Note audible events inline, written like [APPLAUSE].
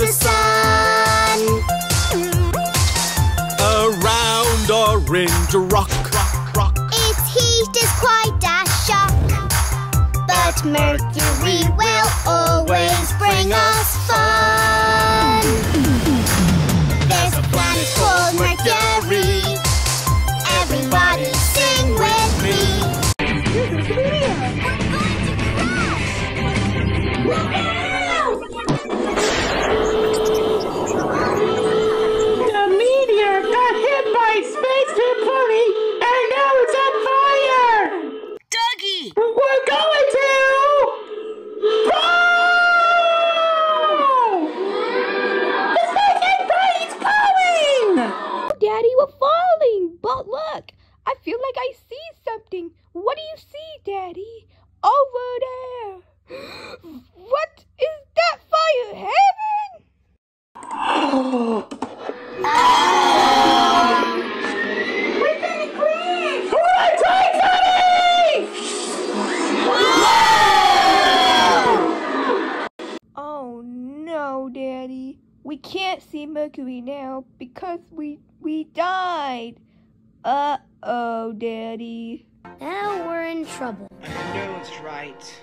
the sun. Around orange rock. Its heat is quite a shock. But Mercury will always bring us fun. There's a planet called Mercury. Everybody sing with me. The Daddy, we're falling. But look, I feel like I see something. What do you see, Daddy? Over there. [GASPS] What is that fire? Heaven? Run, Toy Story! Oh no, Daddy. We can't see Mercury now because we we died. Uh oh, Daddy. Now we're in trouble. I know it's right.